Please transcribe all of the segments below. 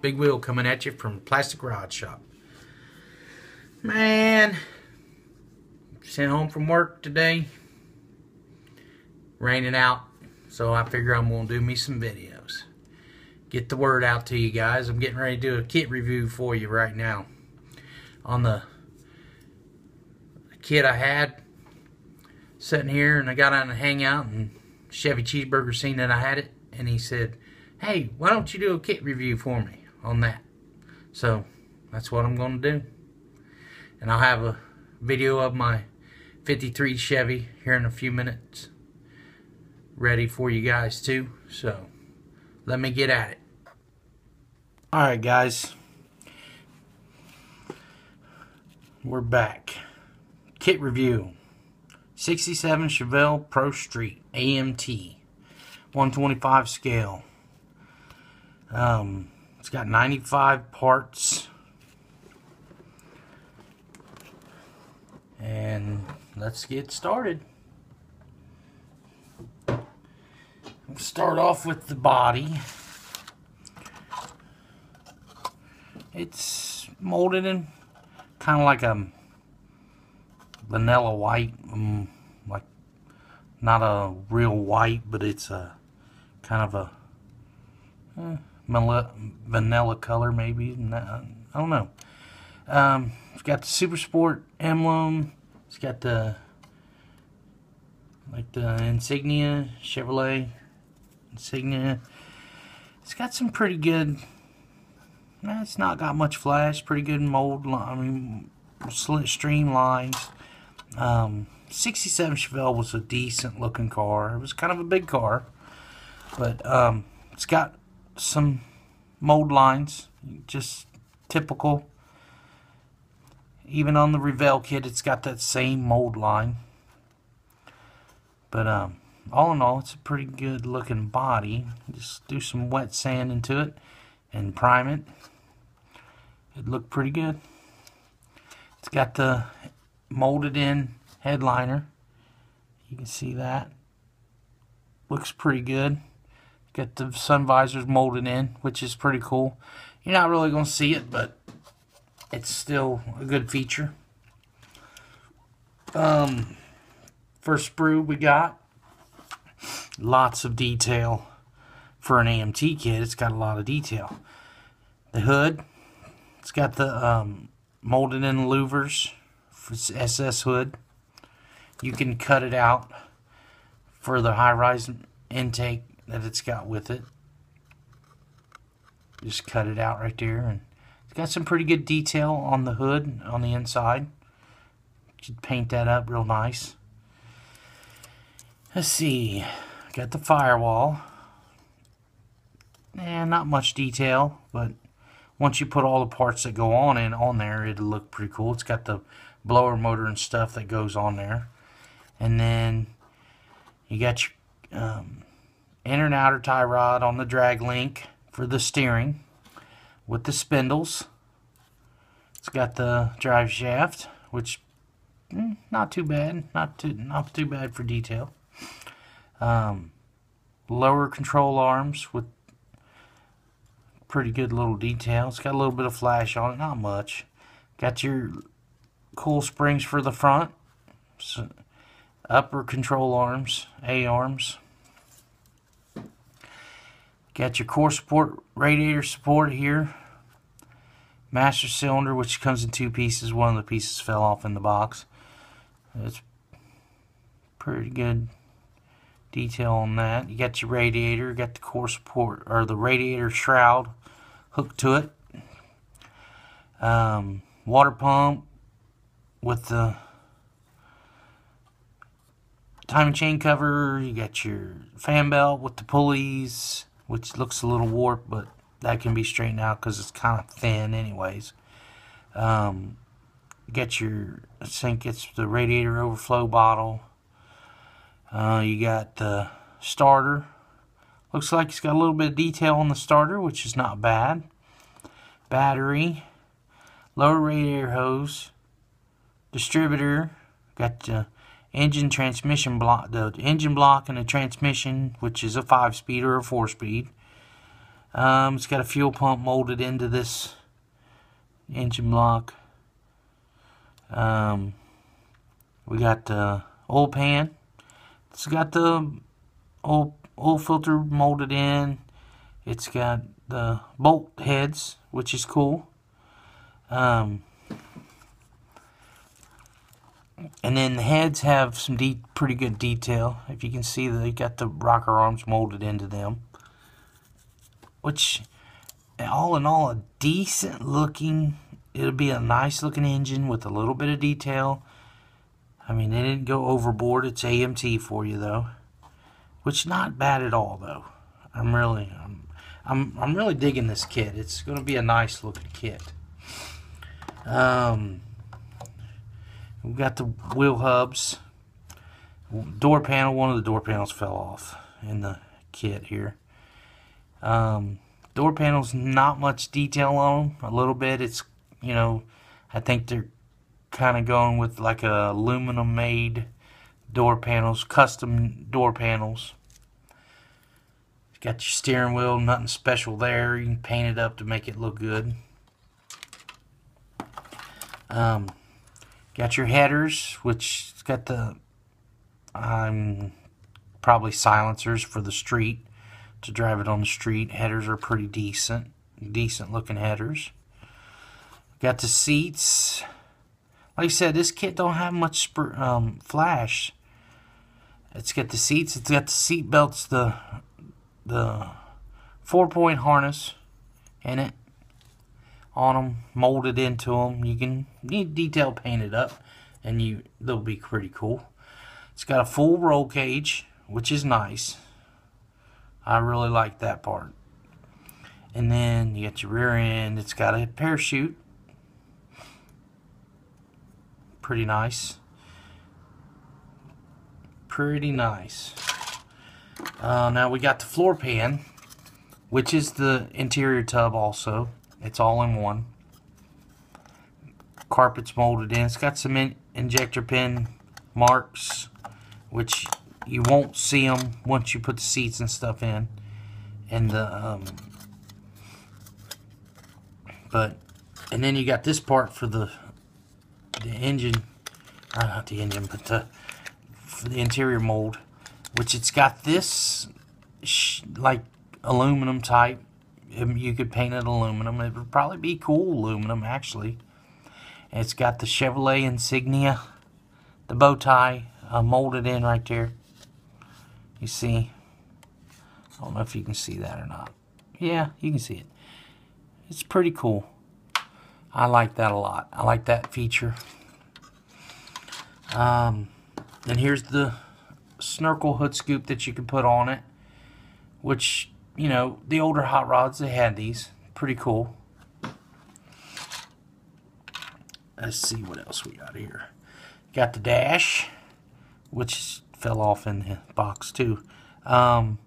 Big Will coming at you from Plastic Rod Shop. Man, sent home from work today. Raining out, so I figure I'm going to do me some videos. Get the word out to you guys. I'm getting ready to do a kit review for you right now. On the kit I had sitting here, and I got on a hangout, and Chevy Cheeseburger seen that I had it, and he said, hey, why don't you do a kit review for me on that? So that's what I'm going to do. And I'll have a video of my 53 Chevy here in a few minutes ready for you guys too. So let me get at it. Alright guys. We're back. Kit review. 67 Chevelle Pro Street AMT. 125 scale. Um, it's got 95 parts. And let's get started. Let's start off with the body. It's molded in kind of like a vanilla white, um, like not a real white, but it's a kind of a eh, vanilla color maybe. I don't know. Um, it's got the Super Sport emblem. It's got the like the insignia Chevrolet insignia. It's got some pretty good. It's not got much flash. Pretty good mold. I mean, slit streamlines. Um, 67 Chevelle was a decent looking car. It was kind of a big car, but um, it's got some mold lines, just typical. Even on the Revell kit, it's got that same mold line. But um, all in all, it's a pretty good looking body. Just do some wet sand into it and prime it. It looked pretty good. It's got the molded in headliner. You can see that. Looks pretty good. Got the sun visors molded in, which is pretty cool. You're not really going to see it, but it's still a good feature. Um, first sprue we got. Lots of detail for an AMT kit. It's got a lot of detail. The hood, it's got the um, molded in louvers for SS hood. You can cut it out for the high-rise intake that it's got with it. Just cut it out right there. and It's got some pretty good detail on the hood on the inside. Should paint that up real nice. Let's see. Got the firewall. And not much detail, but once you put all the parts that go on in on there, it'll look pretty cool. It's got the blower motor and stuff that goes on there. And then you got your um, inner and outer tie rod on the drag link for the steering with the spindles. It's got the drive shaft, which mm, not too bad, not too not too bad for detail. Um, lower control arms with pretty good little detail. It's got a little bit of flash on it, not much. Got your coil springs for the front. So upper control arms, A arms. Got your core support, radiator support here. Master cylinder, which comes in two pieces. One of the pieces fell off in the box. It's pretty good detail on that. You got your radiator, got the core support, or the radiator shroud hooked to it. Um, water pump with the timing chain cover. You got your fan belt with the pulleys which looks a little warped, but that can be straightened out because it's kind of thin anyways. Um, get your sink, it's the radiator overflow bottle. Uh, you got the starter. Looks like it's got a little bit of detail on the starter, which is not bad. Battery, lower radiator hose, distributor, got the engine transmission block, the engine block and the transmission, which is a five speed or a four speed. Um, it's got a fuel pump molded into this engine block. Um, we got the oil pan. It's got the oil, oil filter molded in. It's got the bolt heads, which is cool. Um, and then the heads have some pretty good detail. If you can see, they got the rocker arms molded into them. Which, all in all, a decent looking, it'll be a nice looking engine with a little bit of detail. I mean, they didn't go overboard. It's AMT for you, though. Which, not bad at all, though. I'm really, I'm, I'm, I'm really digging this kit. It's going to be a nice looking kit. Um, We've got the wheel hubs. Door panel, one of the door panels fell off in the kit here. Um, door panels, not much detail on them. A little bit. It's, you know, I think they're kind of going with like a aluminum made door panels, custom door panels. Got your steering wheel, nothing special there. You can paint it up to make it look good. Um, Got your headers, which got the um, probably silencers for the street to drive it on the street. Headers are pretty decent, decent looking headers. Got the seats. Like I said, this kit don't have much um, flash. It's got the seats. It's got the seat belts. The the four point harness in it on them, molded into them. You can need detail painted up, and you they'll be pretty cool. It's got a full roll cage, which is nice. I really like that part. And then you got your rear end. It's got a parachute. Pretty nice. Pretty nice. Uh, now we got the floor pan, which is the interior tub also. It's all in one. Carpet's molded in. It's got some in injector pin marks, which you won't see them once you put the seats and stuff in. And the, um, but, and then you got this part for the, the engine, uh, not the engine, but the, for the interior mold, which it's got this, like, aluminum type you could paint it aluminum. It would probably be cool aluminum, actually. It's got the Chevrolet insignia, the bow tie uh, molded in right there. You see? I don't know if you can see that or not. Yeah, you can see it. It's pretty cool. I like that a lot. I like that feature. Um, and here's the snorkel hood scoop that you can put on it, which you know, the older hot rods, they had these. Pretty cool. Let's see what else we got here. Got the dash, which fell off in the box too. Um,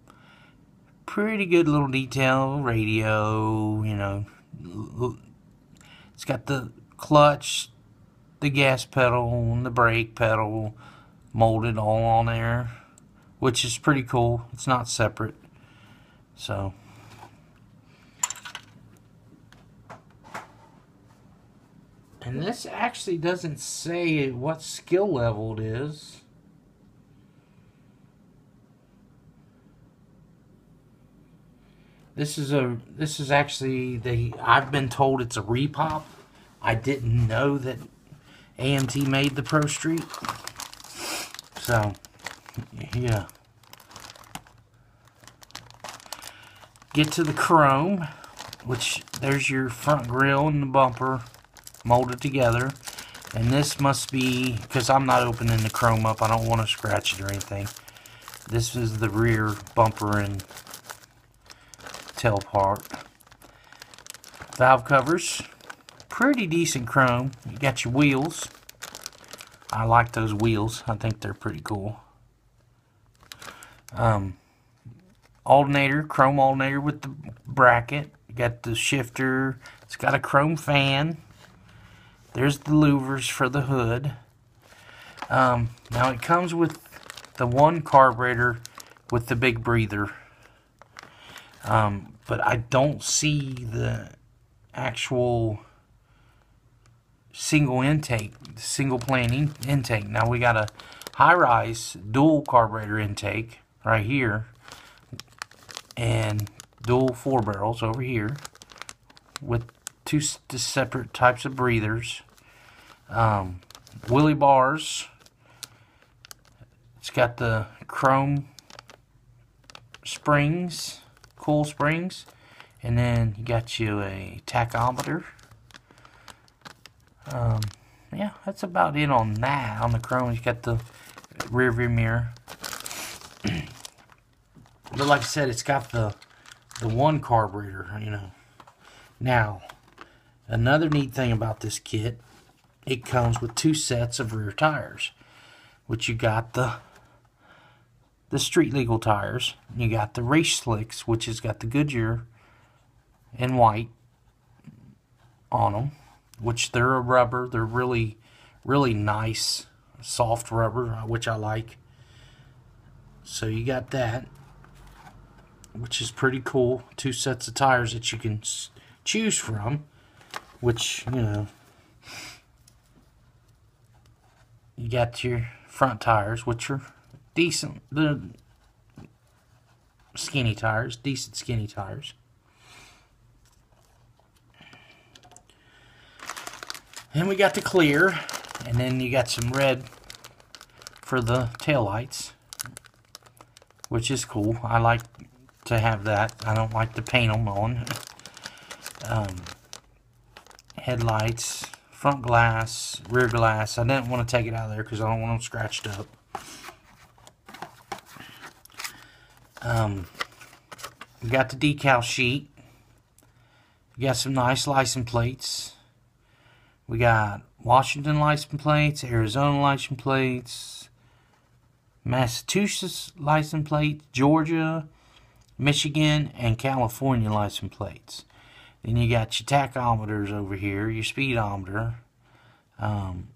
pretty good little detail. Radio, you know. It's got the clutch, the gas pedal, and the brake pedal molded all on there, which is pretty cool. It's not separate. So And this actually doesn't say what skill level it is. This is a this is actually the I've been told it's a repop. I didn't know that AMT made the Pro Street. So yeah. Get to the chrome, which there's your front grille and the bumper molded together. And this must be, because I'm not opening the chrome up, I don't want to scratch it or anything. This is the rear bumper and tail part. Valve covers, pretty decent chrome. You got your wheels. I like those wheels. I think they're pretty cool. Um, alternator, chrome alternator with the bracket. You got the shifter. It's got a chrome fan. There's the louvers for the hood. Um, now it comes with the one carburetor with the big breather. Um, but I don't see the actual single intake, single plane in intake. Now we got a high-rise dual carburetor intake right here and dual four barrels over here with two separate types of breathers. Um, wheelie bars. It's got the chrome springs, coil springs, and then you got you a tachometer. Um, yeah, that's about it on that. On the chrome, you got the rear view mirror. but like I said, it's got the the one carburetor, you know. Now, another neat thing about this kit, it comes with two sets of rear tires, which you got the the street legal tires. You got the race slicks, which has got the Goodyear in white on them, which they're a rubber. They're really, really nice, soft rubber, which I like. So you got that, which is pretty cool. Two sets of tires that you can choose from, which, you know, you got your front tires, which are decent, the skinny tires, decent skinny tires. Then we got the clear, and then you got some red for the tail lights, which is cool. I like to have that. I don't like to paint them on. Um, headlights, front glass, rear glass. I didn't want to take it out of there because I don't want them scratched up. Um, we got the decal sheet. We got some nice license plates. We got Washington license plates, Arizona license plates, Massachusetts license plates, Georgia, Michigan, and California license plates. Then you got your tachometers over here, your speedometer, um,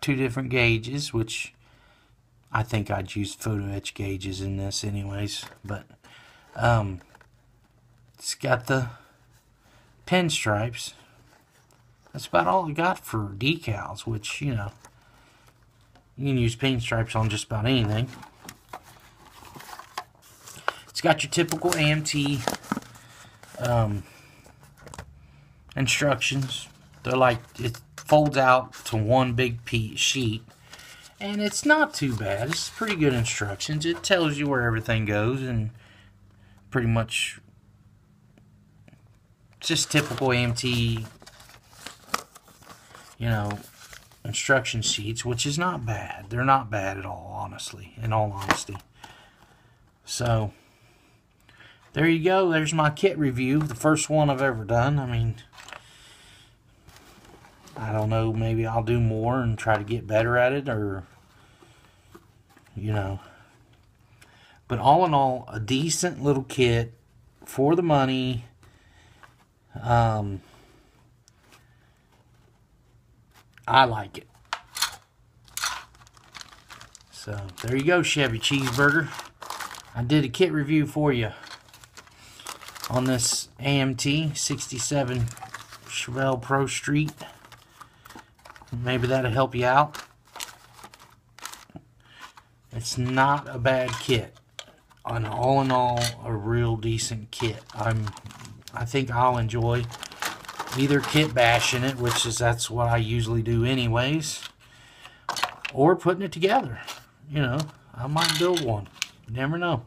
two different gauges, which I think I'd use photo etch gauges in this anyways, but um, it's got the pinstripes. That's about all I got for decals, which, you know, you can use pinstripes on just about anything. It's got your typical AMT um, instructions. They're like, it folds out to one big piece sheet and it's not too bad. It's pretty good instructions. It tells you where everything goes and pretty much just typical AMT, you know, instruction sheets, which is not bad. They're not bad at all, honestly, in all honesty. So, there you go. There's my kit review. The first one I've ever done. I mean, I don't know, maybe I'll do more and try to get better at it or, you know. But all in all, a decent little kit for the money. Um, I like it. So, there you go, Chevy Cheeseburger. I did a kit review for you on this AMT 67 Chevelle Pro Street. Maybe that'll help you out. It's not a bad kit. And all in all, a real decent kit. I'm, I think I'll enjoy either kit bashing it, which is that's what I usually do anyways, or putting it together. You know, I might build one. Never know.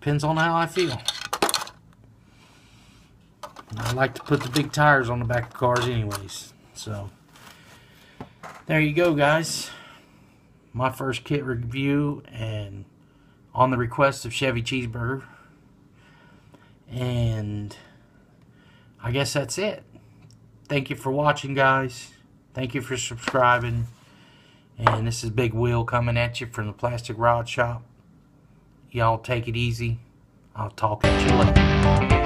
Depends on how I feel. I like to put the big tires on the back of cars anyways. So. There you go guys. My first kit review and on the request of Chevy Cheeseburger. And I guess that's it. Thank you for watching guys. Thank you for subscribing. And this is Big Will coming at you from the Plastic Rod Shop. Y'all take it easy. I'll talk at you later